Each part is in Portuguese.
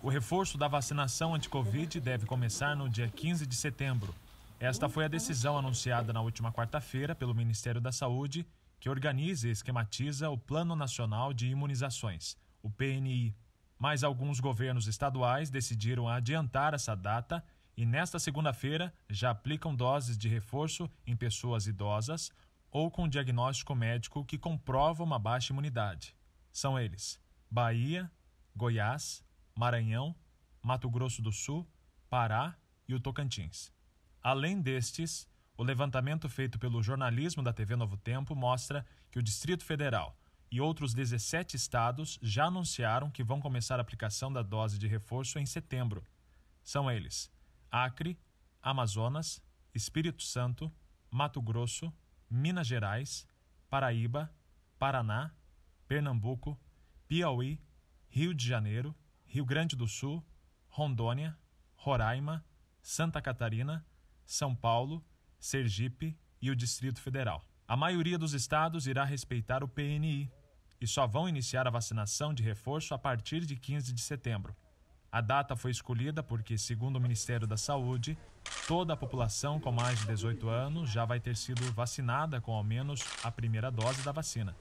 O reforço da vacinação anti-Covid deve começar no dia 15 de setembro. Esta foi a decisão anunciada na última quarta-feira pelo Ministério da Saúde, que organiza e esquematiza o Plano Nacional de Imunizações, o PNI. Mas alguns governos estaduais decidiram adiantar essa data e, nesta segunda-feira, já aplicam doses de reforço em pessoas idosas ou com diagnóstico médico que comprova uma baixa imunidade. São eles: Bahia, Goiás, Maranhão, Mato Grosso do Sul, Pará e o Tocantins. Além destes, o levantamento feito pelo jornalismo da TV Novo Tempo mostra que o Distrito Federal e outros 17 estados já anunciaram que vão começar a aplicação da dose de reforço em setembro. São eles: Acre, Amazonas, Espírito Santo, Mato Grosso, Minas Gerais, Paraíba, Paraná, Pernambuco, Piauí, Rio de Janeiro, Rio Grande do Sul, Rondônia, Roraima, Santa Catarina, São Paulo, Sergipe e o Distrito Federal. A maioria dos estados irá respeitar o PNI e só vão iniciar a vacinação de reforço a partir de 15 de setembro. A data foi escolhida porque, segundo o Ministério da Saúde, toda a população com mais de 18 anos já vai ter sido vacinada com ao menos a primeira dose da vacina.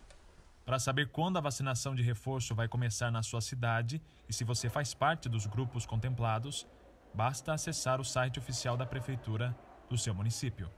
Para saber quando a vacinação de reforço vai começar na sua cidade e se você faz parte dos grupos contemplados, basta acessar o site oficial da Prefeitura do seu município.